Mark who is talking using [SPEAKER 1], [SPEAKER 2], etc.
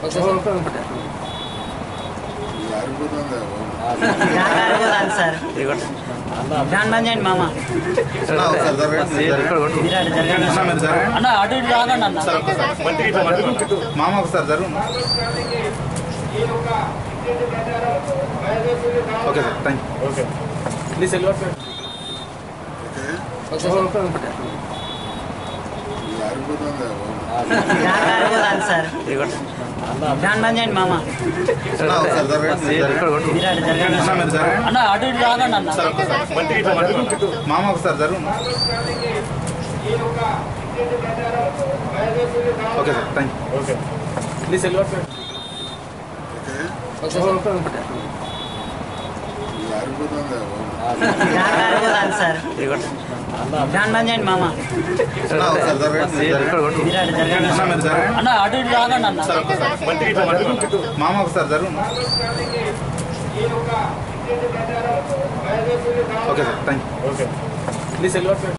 [SPEAKER 1] Sir మామ ఒకసారి జరగండి okay sir thank
[SPEAKER 2] you okay please okay sir you
[SPEAKER 1] sir. మంది అండి మామ. అన్న అటు ఇటు రాగండి అన్న.
[SPEAKER 2] మామ ఒకసారి జరుగు. Okay sir thank you
[SPEAKER 1] sir దాని మంది అండి
[SPEAKER 2] మామ ఒకసారి జరుగు ఓకే. Sir thank you